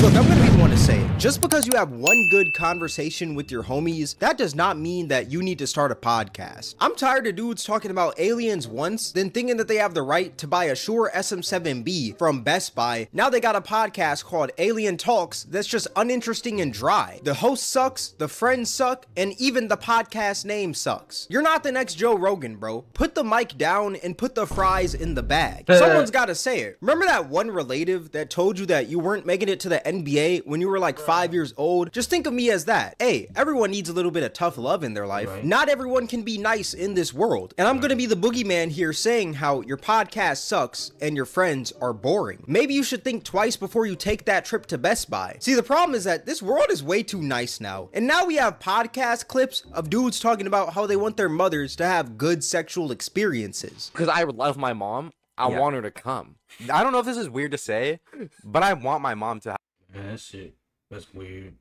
Look, I'm gonna be the one to say it. Just because you have one good conversation with your homies, that does not mean that you need to start a podcast. I'm tired of dudes talking about aliens once, then thinking that they have the right to buy a Shure SM7B from Best Buy. Now they got a podcast called Alien Talks that's just uninteresting and dry. The host sucks, the friends suck, and even the podcast name sucks. You're not the next Joe Rogan, bro. Put the mic down and put the fries in the bag. Someone's gotta say it. Remember that one relative that told you that you weren't making it to the NBA when you were like five years old? Just think of me as that. Hey, everyone needs a little bit of tough love in their life. Right. Not everyone can be nice in this world. And I'm gonna be the boogeyman here saying how your podcast sucks and your friends are boring. Maybe you should think twice before you take that trip to Best Buy. See, the problem is that this world is way too nice now. And now we have podcast clips of dudes talking about how they want their mothers to have good sexual experiences. because I love my mom. I Yeah. want her to come. I don't know if this is weird to say, but I want my mom to. Man, that shit, that's weird.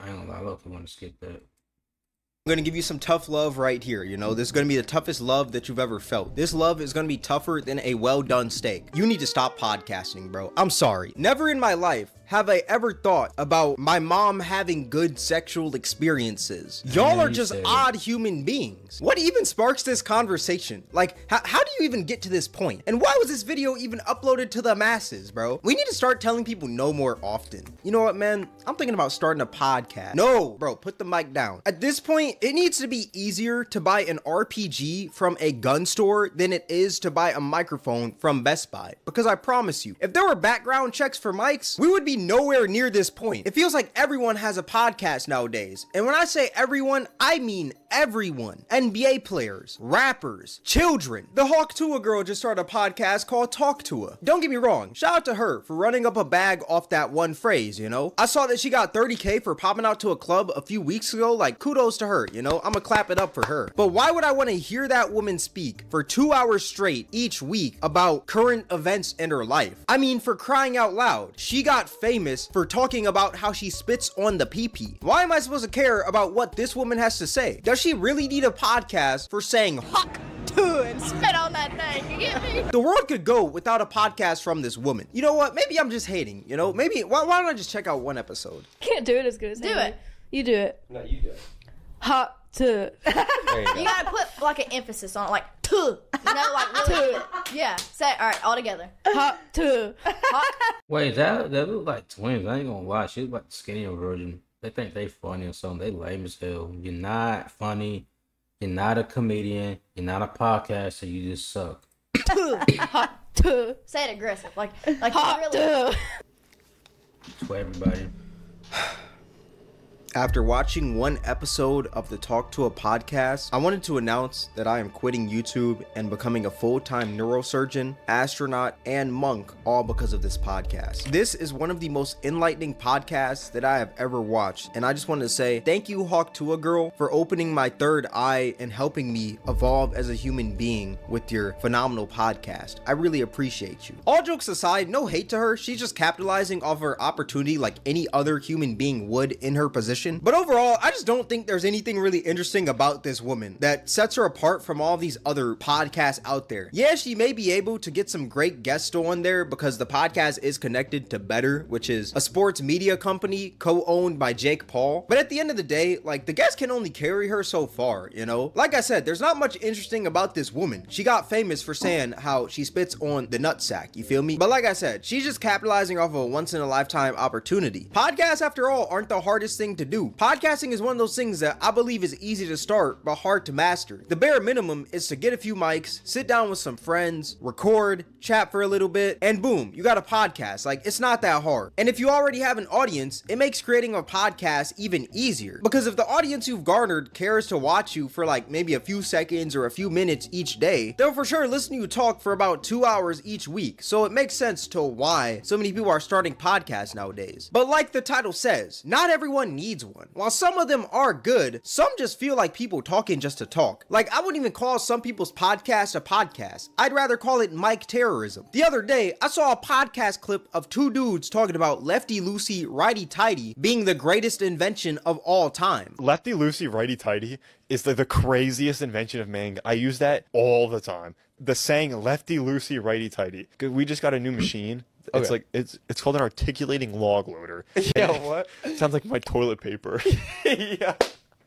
I ain't gonna lie, I love to want to skip that. I'm gonna give you some tough love right here. You know, this is gonna be the toughest love that you've ever felt. This love is gonna be tougher than a well done steak. You need to stop podcasting, bro. I'm sorry. Never in my life have I ever thought about my mom having good sexual experiences. Y'all are just odd human beings. What even sparks this conversation? Like, how, how do you even get to this point? And why was this video even uploaded to the masses, bro? We need to start telling people no more often. You know what, man? I'm thinking about starting a podcast. No, bro, put the mic down. At this point, it needs to be easier to buy an RPG from a gun store than it is to buy a microphone from Best Buy. Because I promise you, if there were background checks for mics, we would be nowhere near this point. It feels like everyone has a podcast nowadays. And when I say everyone, I mean everyone. NBA players, rappers, children. The Hawk Tuah girl just started a podcast called Talk Tuah. Don't get me wrong, shout out to her for running up a bag off that one phrase, you know? I saw that she got 30k for popping out to a club a few weeks ago. Like, kudos to her, you know? I'ma clap it up for her. But why would I want to hear that woman speak for two hours straight each week about current events in her life? I mean, for crying out loud, she got famous for talking about how she spits on the pee-pee. Why am I supposed to care about what this woman has to say? Does she really need a podcast for saying hawk to and Spit on that thing. You get me? the world could go without a podcast from this woman. You know what? Maybe I'm just hating. You know, maybe why, why don't I just check out one episode? Can't do it as good as Do Haley. it. You do it. No, you do it. Hot to. There you You gotta put like an emphasis on it, like tuh. You know, like really. yeah. Say. All right, all together. Hot to. Hot. Wait, that that look like twins. I ain't gonna lie. She's like the skinnier version. They think they funny or something. They lame as hell. You're not funny. You're not a comedian. You're not a podcaster. You just suck. Hot to. Say it aggressive, like like Hot you really. to. For everybody. After watching one episode of the Talk Tuah podcast, I wanted to announce that I am quitting YouTube and becoming a full time neurosurgeon, astronaut, and monk, all because of this podcast. This is one of the most enlightening podcasts that I have ever watched, and I just wanted to say thank you, Hawk Tuah Girl, for opening my third eye and helping me evolve as a human being with your phenomenal podcast. I really appreciate you. All jokes aside, no hate to her, she's just capitalizing off her opportunity like any other human being would in her position. But overall, I just don't think there's anything really interesting about this woman that sets her apart from all these other podcasts out there. Yeah, she may be able to get some great guests on there because the podcast is connected to Betr, which is a sports media company co-owned by Jake Paul. But at the end of the day, like the guests can only carry her so far, you know? Like I said, there's not much interesting about this woman. She got famous for saying how she spits on the nutsack, you feel me? But like I said, she's just capitalizing off of a once in a lifetime opportunity. Podcasts, after all, aren't the hardest thing to do. Podcasting is one of those things that I believe is easy to start but hard to master. The bare minimum is to get a few mics, sit down with some friends, record, chat for a little bit, and boom, you got a podcast. Like it's not that hard. And if you already have an audience, it makes creating a podcast even easier. Because if the audience you've garnered cares to watch you for like maybe a few seconds or a few minutes each day, they'll for sure listen to you talk for about two hours each week. So it makes sense to why so many people are starting podcasts nowadays. But like the title says, not everyone needs one. While some of them are good, some just feel like people talking just to talk. Like I wouldn't even call some people's podcast a podcast. I'd rather call it mic terrorism. The other day, I saw a podcast clip of two dudes talking about lefty loosey, righty tighty being the greatest invention of all time. Lefty loosey, righty tighty is like the craziest invention of man. I use that all the time. The saying "lefty loosey, righty tighty. We just got a new machine. It's Okay. like it's it's called an articulating log loader. Yeah, what? Sounds like my toilet paper. yeah.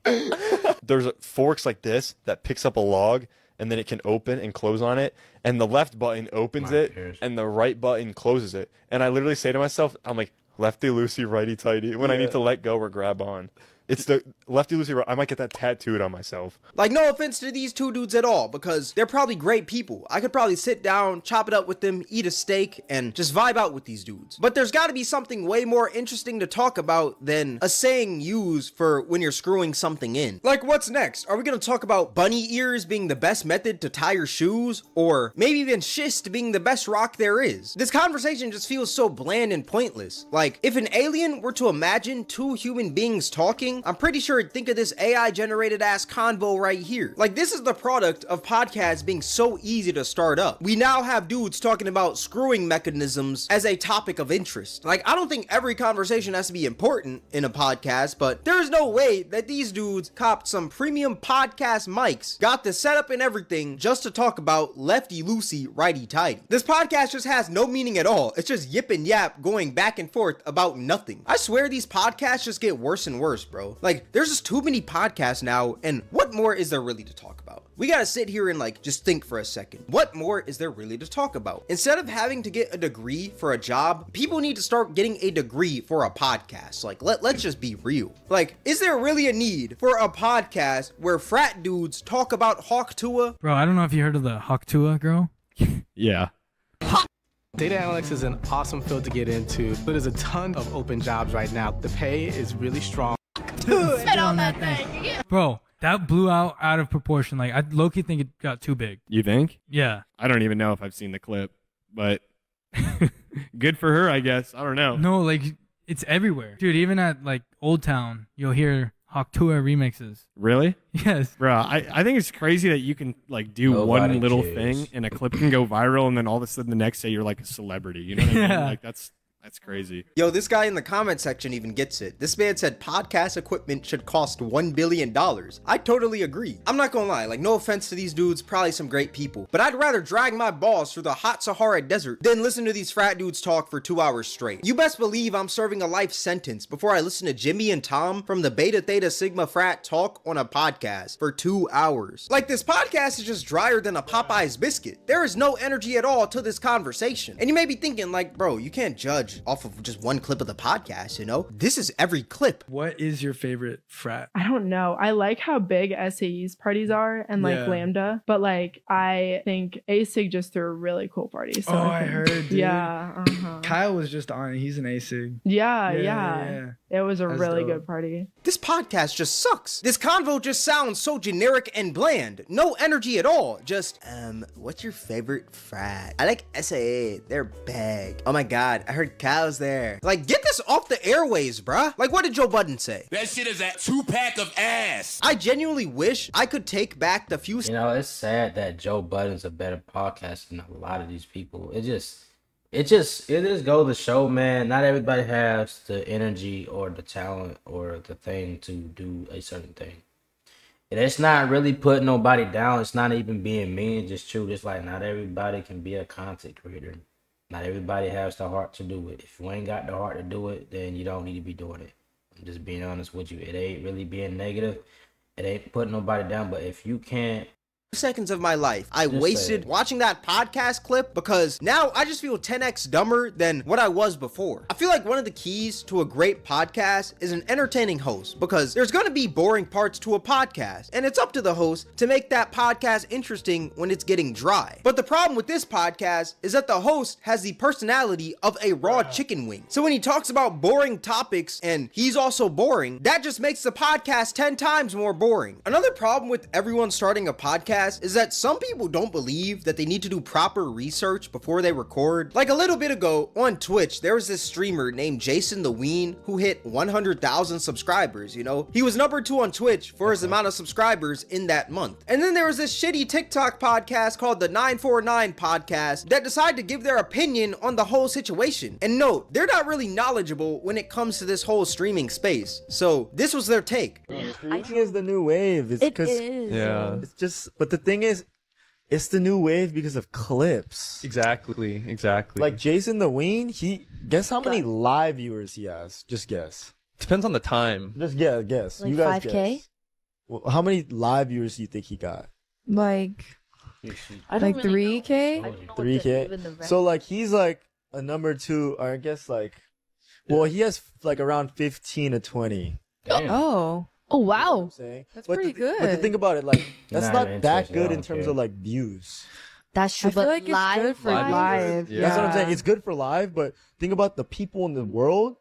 There's forks like this that picks up a log and then it can open and close on it. And the left button opens My it ears. and the right button closes it. And I literally say to myself, I'm like, lefty loosey, righty tighty when I need to let go or grab on. It's the lefty loosey. I might get that tattooed on myself. Like, no offense to these two dudes at all, because they're probably great people. I could probably sit down, chop it up with them, eat a steak, and just vibe out with these dudes. But there's gotta be something way more interesting to talk about than a saying used for when you're screwing something in. Like, what's next? Are we gonna talk about bunny ears being the best method to tie your shoes? Or maybe even schist being the best rock there is? This conversation just feels so bland and pointless. Like, if an alien were to imagine two human beings talking, I'm pretty sure it'd think of this AI generated ass convo right here. Like, this is the product of podcasts being so easy to start up. We now have dudes talking about screwing mechanisms as a topic of interest. Like, I don't think every conversation has to be important in a podcast, but there's no way that these dudes copped some premium podcast mics, got the setup and everything just to talk about lefty loosey, righty tighty. This podcast just has no meaning at all. It's just yip and yap going back and forth about nothing. I swear these podcasts just get worse and worse, bro. Like, there's just too many podcasts now, and what more is there really to talk about? We gotta sit here and like just think for a second. What more is there really to talk about? Instead of having to get a degree for a job, people need to start getting a degree for a podcast. Like, let, let's just be real. Like, is there really a need for a podcast where frat dudes talk about Hawk Tuah? Bro, I don't know if you heard of the Hawktua girl. Yeah. Data analytics is an awesome field to get into. But there's a ton of open jobs right now. The pay is really strong. Spit on that thing. Yeah. Bro, that blew out out of proportion. Like I low-key think it got too big. You think? Yeah. I don't even know if I've seen the clip, but good for her, I guess. I don't know. No, like it's everywhere. Dude, even at like Old Town, you'll hear Hawktua remixes. Really? Yes. Bro, I, I think it's crazy that you can like do Nobody one little cares. thing and a clip can go viral and then all of a sudden the next day you're like a celebrity. You know what I mean? Yeah. Like that's that's crazy. Yo, this guy in the comment section even gets it. This man said podcast equipment should cost $1 billion. I totally agree. I'm not gonna lie, like, no offense to these dudes, probably some great people, but I'd rather drag my balls through the hot Sahara desert than listen to these frat dudes talk for two hours straight. You best believe I'm serving a life sentence before I listen to Jimmy and Tom from the Beta Theta Sigma frat talk on a podcast for two hours. Like, this podcast is just drier than a Popeye's biscuit. There is no energy at all to this conversation. And you may be thinking, like, bro, you can't judge off of just one clip of the podcast, you know? This is every clip. What is your favorite frat? I don't know. I like how big SAE's parties are and like Yeah. Lambda, but like I think ASIG just threw a really cool party. So oh, I think- heard. Dude. Yeah. Uh-huh. Kyle was just on. He's an ASIG. Yeah, Yeah, yeah, yeah. It was a That's really dope. good party. This podcast just sucks. This convo just sounds so generic and bland. No energy at all. Just, um, what's your favorite frat? I like SAA. They're big. Oh my god, I heard Kyle's there. Like, get this off the airways, bruh. Like, what did Joe Budden say? That shit is a two pack of ass. I genuinely wish I could take back the few You know, it's sad that Joe Budden's a better podcast than a lot of these people. It just, it just, it just goes to show, man. Not everybody has the energy or the talent or the thing to do a certain thing. And it's not really putting nobody down. It's not even being mean. It's just true. It's like not everybody can be a content creator. Not everybody has the heart to do it. If you ain't got the heart to do it, then you don't need to be doing it. I'm just being honest with you. It ain't really being negative. It ain't putting nobody down. But if you can't seconds of my life I Just wasted watching that podcast clip because now I just feel 10x dumber than what I was before. I feel like one of the keys to a great podcast is an entertaining host because there's going to be boring parts to a podcast and it's up to the host to make that podcast interesting when it's getting dry. But the problem with this podcast is that the host has the personality of a raw chicken wing. So when he talks about boring topics and he's also boring, that just makes the podcast 10 times more boring. Another problem with everyone starting a podcast is that some people don't believe that they need to do proper research before they record. Like a little bit ago on Twitch, there was this streamer named Jasontheween who hit 100,000 subscribers, you know? He was number two on Twitch for his amount of subscribers in that month. And then there was this shitty TikTok podcast called the 949 podcast that decided to give their opinion on the whole situation. And no, they're not really knowledgeable when it comes to this whole streaming space. So this was their take. Preaching is the new wave. It's It 'cause- is. Yeah. It's just, but the thing is, It's the new wave because of clips. Exactly, exactly. Like Jasontheween, he guess how many live viewers he has? Just guess. Depends on the time. Just guess, guess. Like you guys 5K? guess. Well, how many live viewers do you think he got? Like, I don't like 3K? Three K. So like he's like a number two, or I guess like, well he has like around fifteen to twenty. Oh. Oh, wow. I'm saying. That's But pretty the- good. But to think about it, like that's Not not even that interested, I good in don't terms care. of like views. That's true, I feel but like it's live, good for Live live. yeah. That's what I'm saying. It's good for live, but think about the people in the world.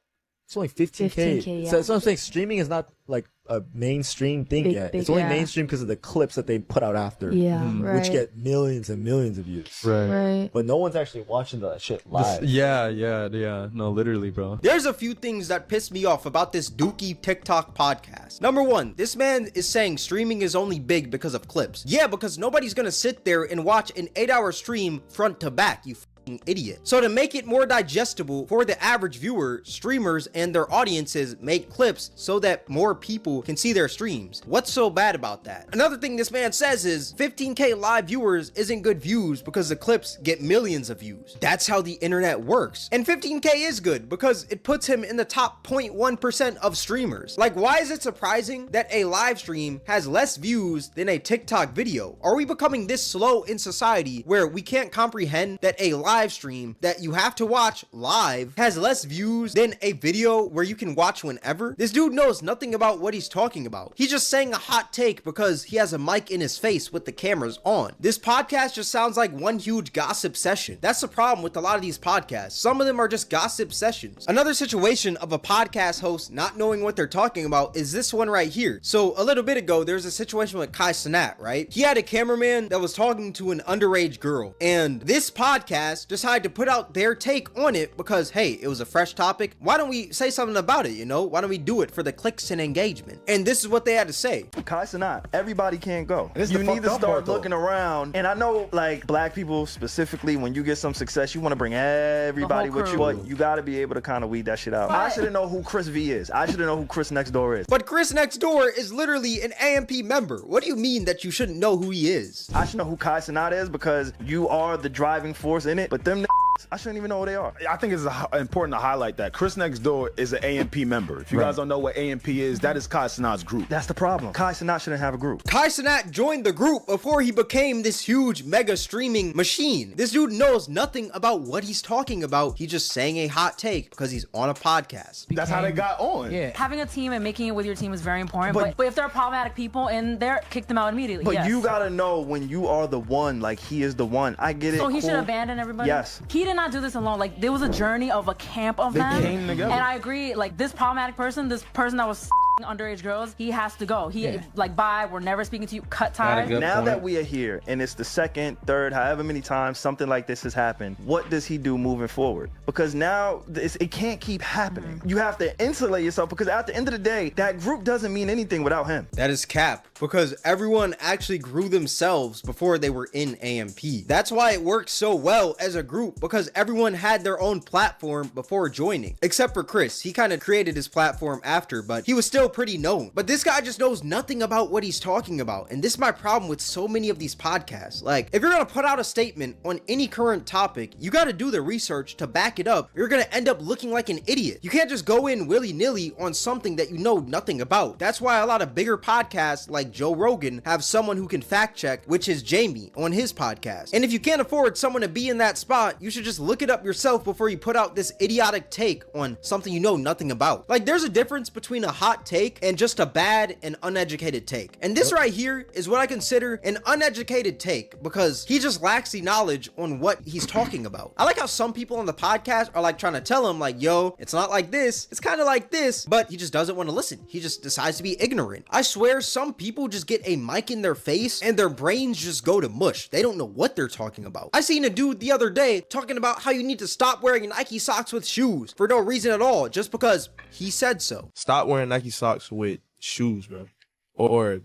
It's only 15k. 15K, yeah. So that's what I'm saying. Streaming is not like a mainstream thing Big, yet. big, it's only yeah. mainstream because of the clips that they put out after, Yeah, Mm. right. which get millions and millions of views. Right. Right. But no one's actually watching that shit This- live. yeah, yeah, yeah. No, literally, bro. There's a few things that piss me off about this Dookie TikTok podcast. Number one, this man is saying streaming is only big because of clips. Yeah, because nobody's gonna sit there and watch an eight hour stream front to back, you fucking idiot. So to make it more digestible for the average viewer, streamers and their audiences make clips so that more people can see their streams. What's so bad about that? Another thing this man says is 15k live viewers isn't good views because the clips get millions of views. That's how the internet works. And 15k is good because it puts him in the top 0.1% of streamers. Like why is it surprising that a live stream has less views than a TikTok video? Are we becoming this slow in society where we can't comprehend that a live stream that you have to watch live has less views than a video where you can watch whenever? This dude knows nothing about what he's talking about. He's just saying a hot take because he has a mic in his face with the cameras on. This podcast just sounds like one huge gossip session. That's the problem with a lot of these podcasts. Some of them are just gossip sessions. Another situation of a podcast host not knowing what they're talking about is this one right here. So a little bit ago, there's a situation with Kai Cenat, right? He had a cameraman that was talking to an underage girl, and this podcast decided to put out their take on it because hey, it was a fresh topic. Why don't we say something about it? You know, why don't we do it for the clicks and engagement? And this is what they had to say. Kai Cenat, everybody can't go. This is you the need to start part, looking around. And I know, like, black people specifically, when you get some success, you want to bring everybody with you. But you got to be able to kind of weed that shit out. I should have know who Chris V is. I should have know who Chris Next Door is. But Chris Next Door is literally an AMP member. What do you mean that you shouldn't know who he is? I should know who Kai Cenat is because you are the driving force in it. But them I shouldn't even know who they are. I think it's important to highlight that Chris Next Door is an AMP member. If you Right. guys don't know what AMP is, that is Kai Cenat's group. That's the problem. Kai Cenat shouldn't have a group. Kai Cenat joined the group before he became this huge mega streaming machine. This dude knows nothing about what he's talking about. He's just saying a hot take because he's on a podcast. That's how they got on. Yeah. Having a team and making it with your team is very important. But- But, but, if there are problematic people in there, kick them out immediately. But yes. you gotta know when you are the one, like he is the one. I get it. So he should abandon everybody. Yes. He did not do this alone. Like there was a journey of a camp of They them. came together. And I agree. Like this problematic person, this person that was underage girls, he has to go. He Yeah. like bye. We're never speaking to you. Cut ties. Now that we are here and it's the second, third, however many times something like this has happened, what does he do moving forward? Because now this, it can't keep happening. Mm-hmm. You have to insulate yourself because at the end of the day, that group doesn't mean anything without him. That is cap because everyone actually grew themselves before they were in AMP. That's why it worked so well as a group because everyone had their own platform before joining. Except for Chris. He kind of created his platform after, but he was still pretty known. But this guy just knows nothing about what he's talking about. And this is my problem with so many of these podcasts. Like, if you're gonna put out a statement on any current topic, you gotta do the research to back it up. You're gonna end up looking like an idiot. You can't just go in willy-nilly on something that you know nothing about. That's why a lot of bigger podcasts like Joe Rogan have someone who can fact check, which is Jamie on his podcast. And if you can't afford someone to be in that spot, you should just look it up yourself before you put out this idiotic take on something you know nothing about. Like there's a difference between a hot take and just a bad and uneducated take. And this right here is what I consider an uneducated take because he just lacks the knowledge on what he's talking about. I like how some people on the podcast are like trying to tell him like, yo, it's not like this. It's kind of like this, but he just doesn't want to listen. He just decides to be ignorant. I swear some people just get a mic in their face and their brains just go to mush. They don't know what they're talking about. I seen a dude the other day talking about how you need to stop wearing Nike socks with shoes for no reason at all, just because he said so. Stop wearing Nike socks with shoes, bro, or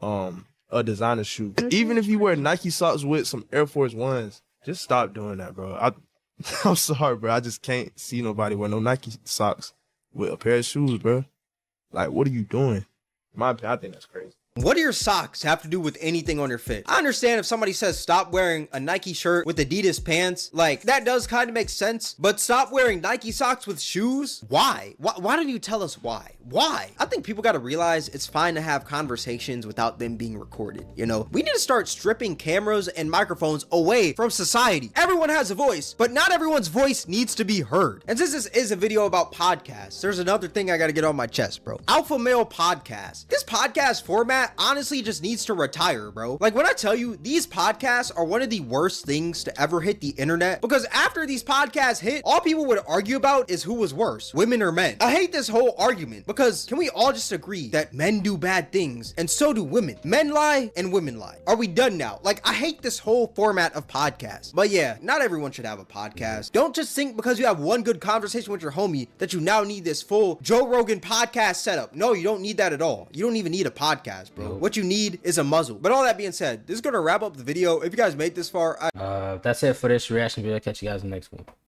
um a designer shoe. Even if you wear Nike socks with some Air Force Ones, just stop doing that, bro. I, I'm sorry, bro. I just can't see nobody wear no Nike socks with a pair of shoes, bro. Like, what are you doing? My I think that's crazy. What do your socks have to do with anything on your fit? I understand if somebody says stop wearing a Nike shirt with Adidas pants, like that does kind of make sense, but stop wearing Nike socks with shoes? Why? Why, why don't you tell us why? Why? I think people got to realize it's fine to have conversations without them being recorded. You know, we need to start stripping cameras and microphones away from society. Everyone has a voice, but not everyone's voice needs to be heard. And since this is a video about podcasts, there's another thing I got to get on my chest, bro. Alpha Male Podcast. This podcast format honestly just needs to retire, bro. Like when I tell you these podcasts are one of the worst things to ever hit the internet because after these podcasts hit, all people would argue about is who was worse, women or men. I hate this whole argument because can we all just agree that men do bad things and so do women? Men lie and women lie. Are we done now? Like I hate this whole format of podcasts. But yeah, not everyone should have a podcast. Don't just think because you have one good conversation with your homie that you now need this full Joe Rogan podcast setup. No, you don't need that at all. You don't even need a podcast, bro. What you need is a muzzle. But all that being said, this is gonna wrap up the video. If you guys made this far, I Uh, that's it for this reaction video. Catch you guys in the next one.